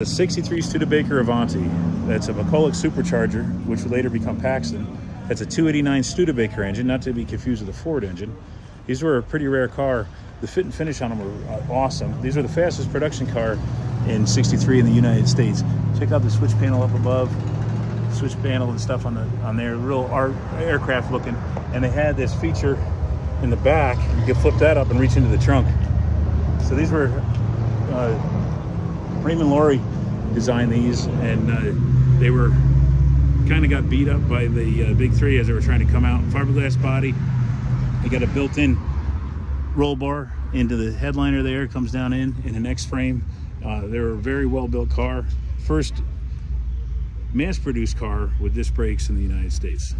The 63 Studebaker Avanti. That's a McCulloch supercharger, which would later become Paxton. That's a 289 Studebaker engine, not to be confused with a Ford engine. These were a pretty rare car. The fit and finish on them were uh, awesome. These were the fastest production car in 63 in the United States. Check out the switch panel up above, switch panel and stuff on the on there, real art, aircraft looking. And they had this feature in the back. You could flip that up and reach into the trunk. So these were uh, Raymond Loewy designed these, and uh, they were kind of got beat up by the uh, big three as they were trying to come out. Fiberglass body. They got a built-in roll bar into the headliner there. Comes down in in an X-frame. Uh, they're a very well-built car. First mass-produced car with disc brakes in the United States.